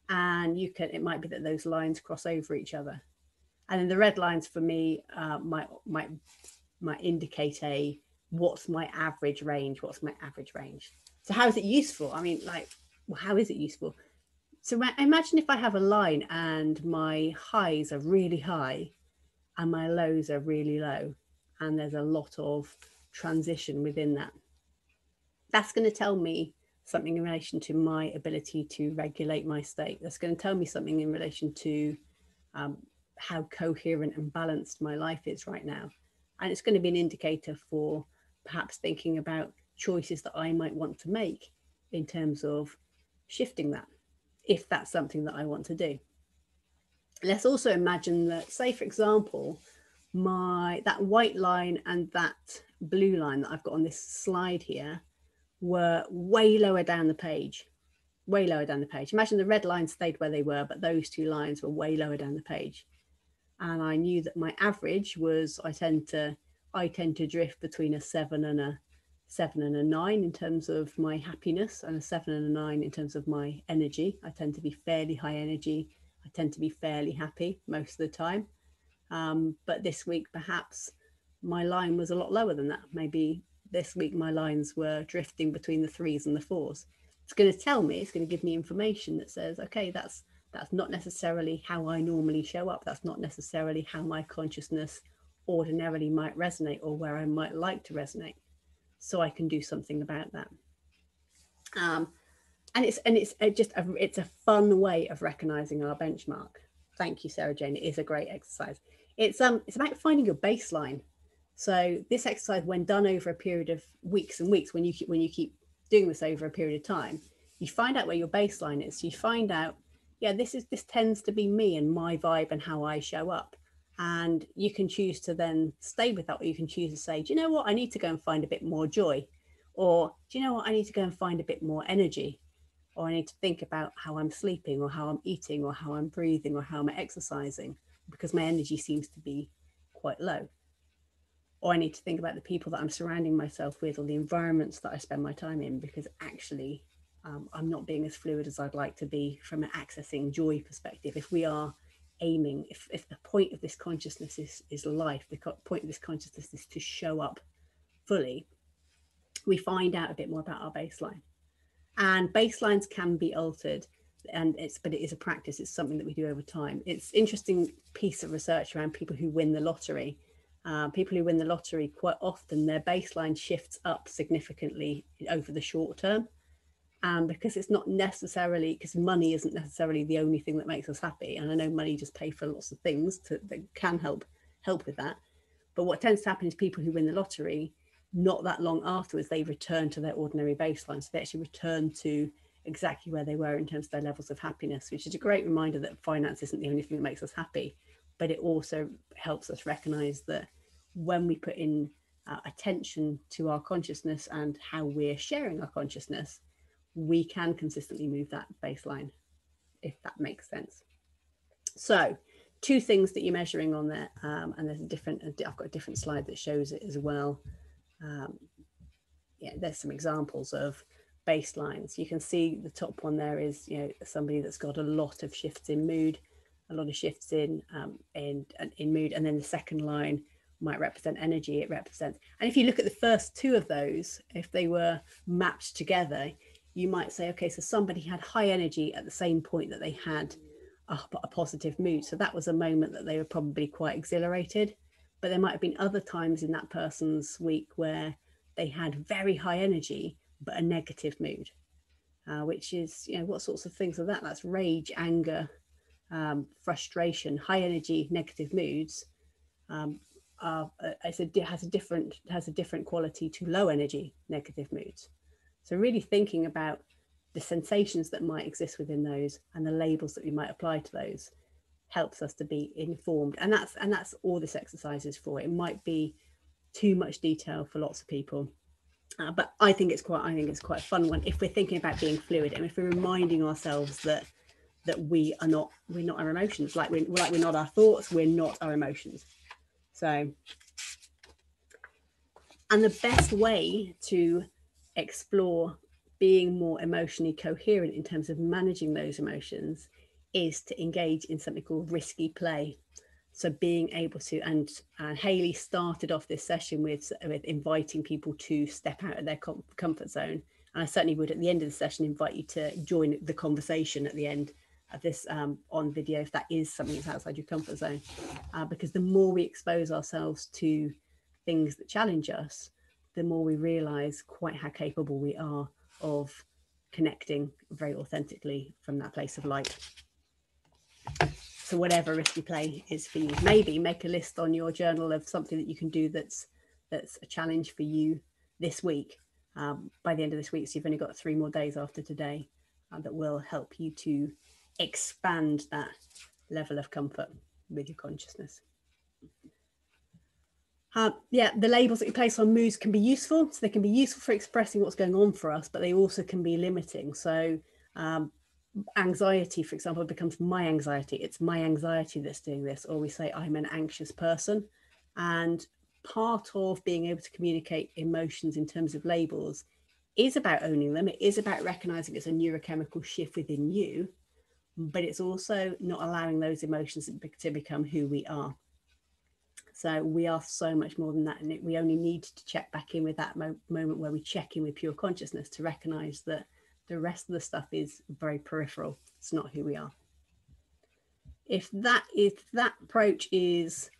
And you can, it might be that those lines cross over each other. And then the red lines for me uh, might, might, might indicate a, what's my average range? What's my average range? So how is it useful? I mean, like, well, how is it useful? So imagine if I have a line and my highs are really high and my lows are really low, and there's a lot of transition within that. That's going to tell me something in relation to my ability to regulate my state. That's going to tell me something in relation to um, how coherent and balanced my life is right now. And it's going to be an indicator for perhaps thinking about choices that I might want to make in terms of shifting that if that's something that I want to do. Let's also imagine that, say, for example, my that white line and that blue line that I've got on this slide here were way lower down the page. way lower down the page. Imagine the red lines stayed where they were, but those two lines were way lower down the page. And I knew that my average was I tend to I tend to drift between a seven and a seven and a nine in terms of my happiness and a seven and a nine in terms of my energy. I tend to be fairly high energy. I tend to be fairly happy most of the time. Um, but this week, perhaps my line was a lot lower than that. Maybe this week my lines were drifting between the threes and the fours. It's going to tell me, it's going to give me information that says, okay, that's that's not necessarily how I normally show up. That's not necessarily how my consciousness ordinarily might resonate or where I might like to resonate. So I can do something about that. Um, and it's and it's just a, it's a fun way of recognizing our benchmark. Thank you, Sarah Jane. It is a great exercise. It's um it's about finding your baseline so this exercise, when done over a period of weeks and weeks, when you keep, when you keep doing this over a period of time, you find out where your baseline is. You find out, yeah, this is this tends to be me and my vibe and how I show up. And you can choose to then stay with that, or you can choose to say, do you know what? I need to go and find a bit more joy, or do you know what? I need to go and find a bit more energy, or I need to think about how I'm sleeping, or how I'm eating, or how I'm breathing, or how I'm exercising, because my energy seems to be quite low or I need to think about the people that I'm surrounding myself with or the environments that I spend my time in because actually um, I'm not being as fluid as I'd like to be from an accessing joy perspective. If we are aiming, if, if the point of this consciousness is, is life, the point of this consciousness is to show up fully, we find out a bit more about our baseline. And baselines can be altered and it's but it is a practice it's something that we do over time. It's interesting piece of research around people who win the lottery. Uh, people who win the lottery quite often their baseline shifts up significantly over the short term um, because it's not necessarily because money isn't necessarily the only thing that makes us happy and i know money just pay for lots of things to, that can help help with that. But what tends to happen is people who win the lottery not that long afterwards they return to their ordinary baseline. So they actually return to exactly where they were in terms of their levels of happiness which is a great reminder that finance isn't the only thing that makes us happy but it also helps us recognize that when we put in uh, attention to our consciousness and how we're sharing our consciousness, we can consistently move that baseline, if that makes sense. So, two things that you're measuring on there, um, and there's a different, I've got a different slide that shows it as well. Um, yeah, there's some examples of baselines. You can see the top one there is, you know, somebody that's got a lot of shifts in mood, a lot of shifts in um, in in mood, and then the second line might represent energy it represents and if you look at the first two of those if they were mapped together you might say okay so somebody had high energy at the same point that they had a, a positive mood. So that was a moment that they were probably quite exhilarated. But there might have been other times in that person's week where they had very high energy but a negative mood uh, which is you know what sorts of things are that? That's rage anger um, frustration high energy negative moods um, uh, a, has a different has a different quality to low energy negative moods. So really thinking about the sensations that might exist within those and the labels that we might apply to those helps us to be informed. And that's and that's all this exercise is for. It might be too much detail for lots of people. Uh, but i think it's quite i think it's quite a fun one if we're thinking about being fluid and if we're reminding ourselves that that we are not we're not our emotions. Like we're like we're not our thoughts we're not our emotions. So, and the best way to explore being more emotionally coherent in terms of managing those emotions is to engage in something called risky play. So being able to, and, and Haley started off this session with, with inviting people to step out of their com- comfort zone. And I certainly would at the end of the session invite you to join the conversation at the end of this um, on video if that is something that's outside your comfort zone. Uh, because the more we expose ourselves to things that challenge us, the more we realize quite how capable we are of connecting very authentically from that place of light. So whatever risky play is for you, maybe make a list on your journal of something that you can do that's that's a challenge for you this week. Um, by the end of this week, so you've only got three more days after today uh, that will help you to expand that level of comfort with your consciousness. Uh, yeah, the labels that you place on moods can be useful. So they can be useful for expressing what's going on for us, but they also can be limiting. So Um, anxiety, for example, becomes my anxiety. It's my anxiety that's doing this. Or we say, I'm an anxious person. And part of being able to communicate emotions in terms of labels is about owning them. It is about recognizing it's a neurochemical shift within you, but it's also not allowing those emotions to become who we are. So we are so much more than that. And we only need to check back in with that mo- moment where we check in with pure consciousness to recognize that the rest of the stuff is very peripheral. It's not who we are. If that if that approach is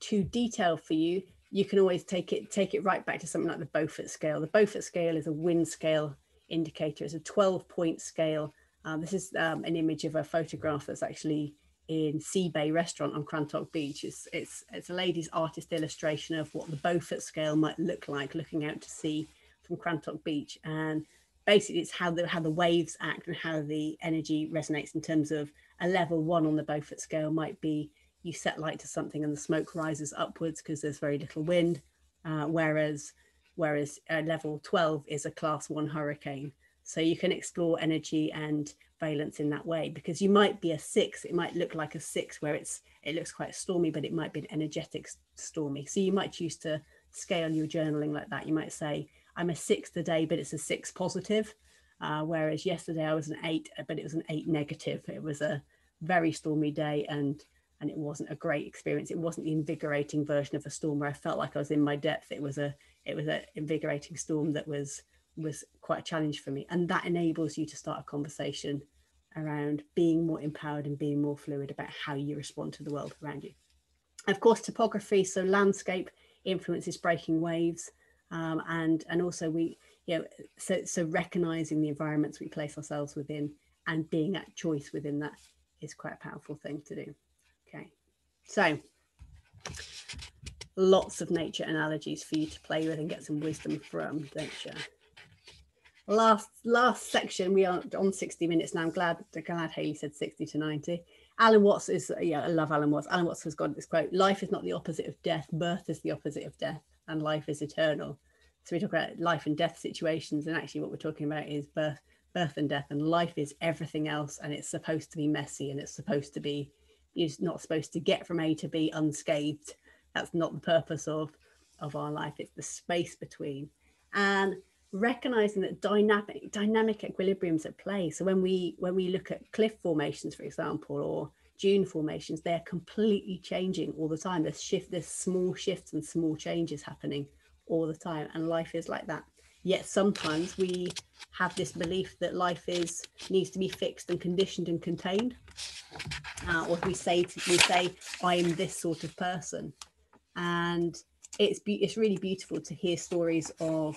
too detailed for you, you can always take it take it right back to something like the Beaufort scale. The Beaufort scale is a wind scale indicator. It's a 12 point scale. Uh, this is um, an image of a photograph that's actually in Sea Bay restaurant on Crantock Beach. It's, it's, it's a lady's artist illustration of what the Beaufort scale might look like looking out to sea from Crantock Beach. And basically it's how the, how the waves act and how the energy resonates in terms of a level one on the Beaufort scale might be you set light to something and the smoke rises upwards because there's very little wind, uh, whereas whereas uh, level 12 is a class one hurricane. So you can explore energy and valence in that way because you might be a six. It might look like a six where it's it looks quite stormy, but it might be an energetic stormy. So you might choose to scale your journaling like that. You might say, I'm a six today, but it's a six positive. Uh, whereas yesterday I was an eight, but it was an eight negative. It was a very stormy day and and it wasn't a great experience. It wasn't the invigorating version of a storm where I felt like I was in my depth. It was a it was an invigorating storm that was was quite a challenge for me. And that enables you to start a conversation around being more empowered and being more fluid about how you respond to the world around you. Of course, topography, so landscape influences breaking waves. Um, and and also we you know so so recognizing the environments we place ourselves within and being at choice within that is quite a powerful thing to do Okay, so lots of nature analogies for you to play with and get some wisdom from, don't you? Last last section, we are on 60 minutes now. I'm glad glad Haley said 60 to 90. Alan Watts is yeah, I love Alan Watts. Alan Watts has got this quote: "Life is not the opposite of death. Birth is the opposite of death, and life is eternal." So we talk about life and death situations, and actually, what we're talking about is birth, birth and death, and life is everything else, and it's supposed to be messy, and it's supposed to be you're not supposed to get from A to B unscathed. That's not the purpose of of our life. It's the space between, and recognizing that dynamic dynamic equilibriums at play. So when we when we look at cliff formations, for example, or dune formations, they're completely changing all the time. There's shift, there's small shifts and small changes happening all the time, and life is like that. Yet sometimes we have this belief that life is needs to be fixed and conditioned and contained uh, or we say to, we say I'm this sort of person, and it's be- it's really beautiful to hear stories of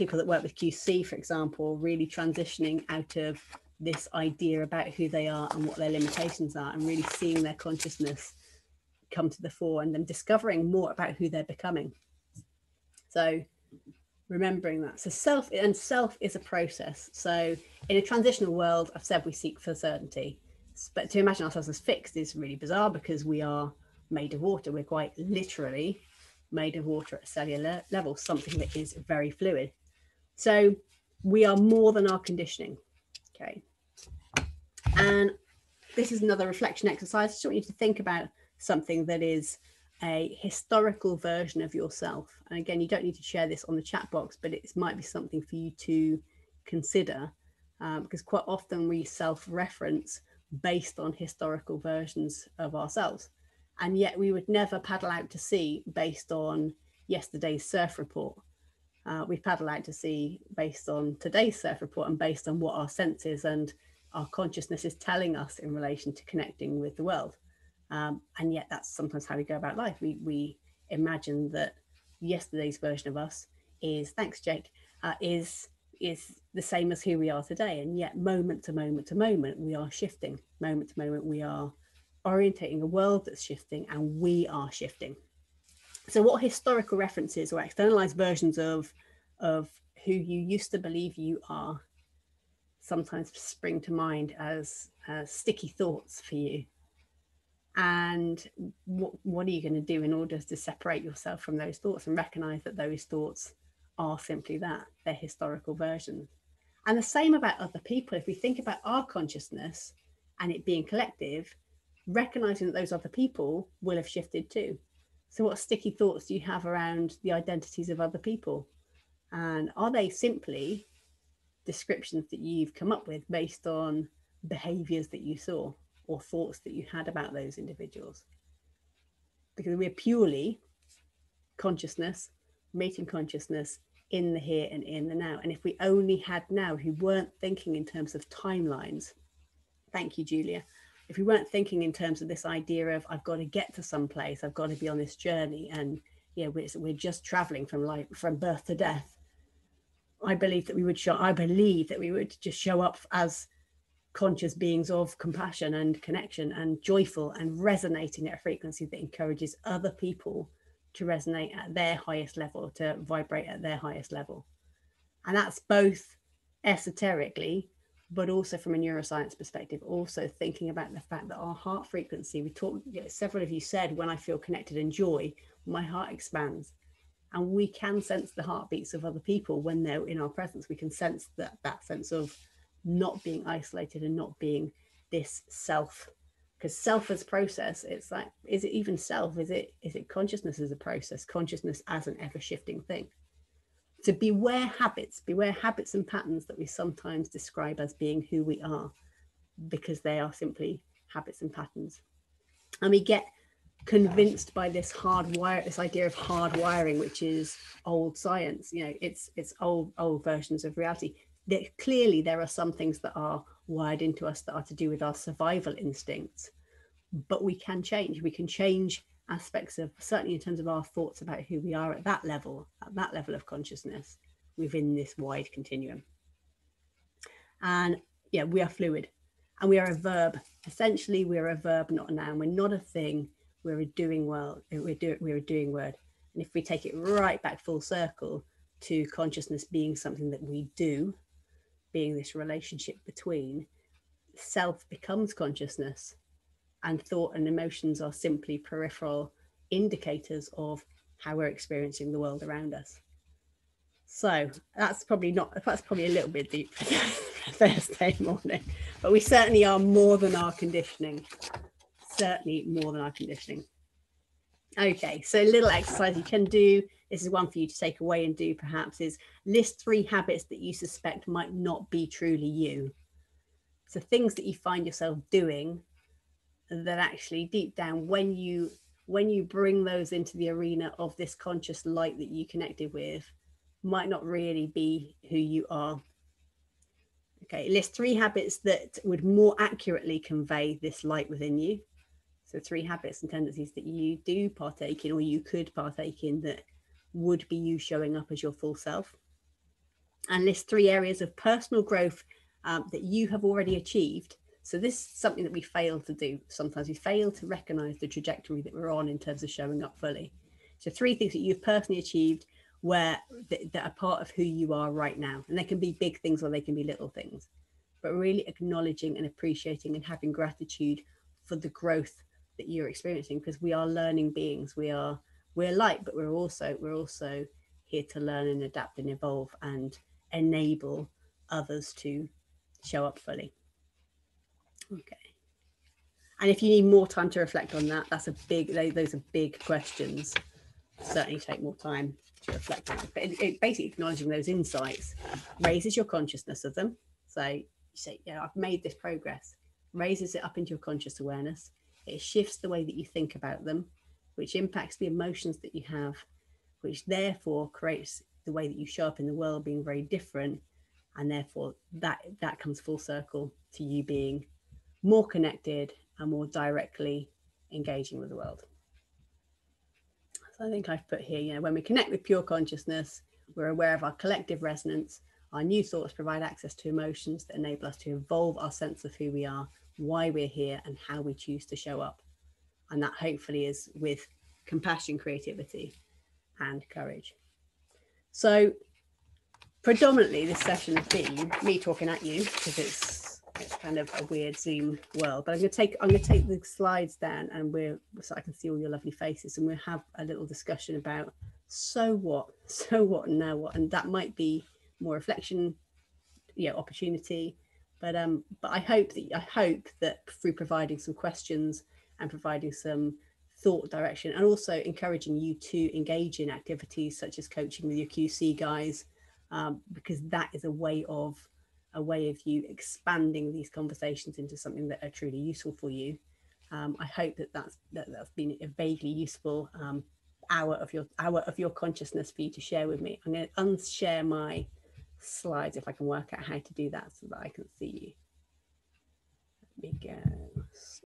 people that work with QC, for example, really transitioning out of this idea about who they are and what their limitations are, and really seeing their consciousness come to the fore, and then discovering more about who they're becoming. So remembering that so self and self is a process so in a transitional world i've said we seek for certainty but to imagine ourselves as fixed is really bizarre because we are made of water. We're quite literally made of water at a cellular level, something that is very fluid. So we are more than our conditioning. Okay. And this is another reflection exercise. I just want you to think about something that is a historical version of yourself. And again, you don't need to share this on the chat box, but it might be something for you to consider um, because quite often we self reference based on historical versions of ourselves. And yet we would never paddle out to sea based on yesterday's surf report. Uh, we paddle out to sea based on today's surf report and based on what our senses and our consciousness is telling us in relation to connecting with the world. Um, and yet that's sometimes how we go about life. We, we imagine that yesterday's version of us is, thanks Jake, uh, is is the same as who we are today. And yet, moment to moment to moment, we are shifting. Moment to moment, we are orientating a world that's shifting and we are shifting. So, what historical references or externalized versions of, of who you used to believe you are sometimes spring to mind as, sticky thoughts for you? And what, what are you going to do in order to separate yourself from those thoughts and recognize that those thoughts are simply that they're historical versions And the same about other people. If we think about our consciousness and it being collective, recognizing that those other people will have shifted too. So, what sticky thoughts do you have around the identities of other people? And are they simply descriptions that you've come up with based on behaviors that you saw or thoughts that you had about those individuals? Because we're purely consciousness, meeting consciousness in the here and in the now. And if we only had now who weren't thinking in terms of timelines, thank you, Julia if we weren't thinking in terms of this idea of I've got to get to some place, I've got to be on this journey, and yeah, we're, we're just traveling from like from birth to death. I believe that we would show. I believe that we would just show up as conscious beings of compassion and connection and joyful and resonating at a frequency that encourages other people to resonate at their highest level, to vibrate at their highest level. And that's both esoterically but also from a neuroscience perspective, also thinking about the fact that our heart frequency, we talked, you know, several of you said, when I feel connected and joy, my heart expands. And we can sense the heartbeats of other people when they're in our presence. We can sense that that sense of not being isolated and not being this self. Because self as process, it's like, is it even self? Is it is it consciousness as a process? Consciousness as an ever-shifting thing to beware habits, beware habits and patterns that we sometimes describe as being who we are, because they are simply habits and patterns. And we get convinced by this hardwire, this idea of hardwiring, which is old science. You know, it's it's old old versions of reality. That clearly there are some things that are wired into us that are to do with our survival instincts, but we can change. We can change aspects of certainly in terms of our thoughts about who we are at that level at that level of consciousness within this wide continuum. And yeah we are fluid. And we are a verb. Essentially we're a verb not a noun. We're not a thing. We're a doing well we're, do, we're a doing word. And if we take it right back full circle to consciousness being something that we do being this relationship between self becomes consciousness and thought and emotions are simply peripheral indicators of how we're experiencing the world around us. So that's probably not, that's probably a little bit deep for Thursday morning, but we certainly are more than our conditioning. Certainly more than our conditioning. Okay, so a little exercise you can do. This is one for you to take away and do perhaps is list three habits that you suspect might not be truly you. So things that you find yourself doing that actually deep down when you when you bring those into the arena of this conscious light that you connected with might not really be who you are. Okay list three habits that would more accurately convey this light within you. So three habits and tendencies that you do partake in or you could partake in that would be you showing up as your full self. And list three areas of personal growth um, that you have already achieved so this is something that we fail to do. Sometimes we fail to recognize the trajectory that we're on in terms of showing up fully. So three things that you've personally achieved where that, that are part of who you are right now. And they can be big things or they can be little things. But really acknowledging and appreciating and having gratitude for the growth that you're experiencing because we are learning beings. We are we're light, but we're also we're also here to learn and adapt and evolve and enable others to show up fully. Okay. And if you need more time to reflect on that, that's a big, those are big questions. Certainly take more time to reflect on it. But it, it basically acknowledging those insights raises your consciousness of them. So you say, yeah, I've made this progress, raises it up into your conscious awareness. It shifts the way that you think about them, which impacts the emotions that you have, which therefore creates the way that you show up in the world being very different. And therefore that that comes full circle to you being more connected and more directly engaging with the world. So I think I've put here, you know, when we connect with pure consciousness, we're aware of our collective resonance. Our new thoughts provide access to emotions that enable us to evolve our sense of who we are, why we're here, and how we choose to show up. And that hopefully is with compassion, creativity, and courage. So, predominantly, this session has been me talking at you because it's it's kind of a weird Zoom world. But I'm gonna take I'm gonna take the slides down and we're so I can see all your lovely faces and we'll have a little discussion about so what, so what and now what. And that might be more reflection, you know, opportunity. But um, but I hope that I hope that through providing some questions and providing some thought direction and also encouraging you to engage in activities such as coaching with your QC guys, um, because that is a way of a way of you expanding these conversations into something that are truly useful for you. Um, I hope that that's that, that's been a vaguely useful um, hour of your hour of your consciousness for you to share with me. I'm going to unshare my slides if I can work out how to do that so that I can see you. Let me go.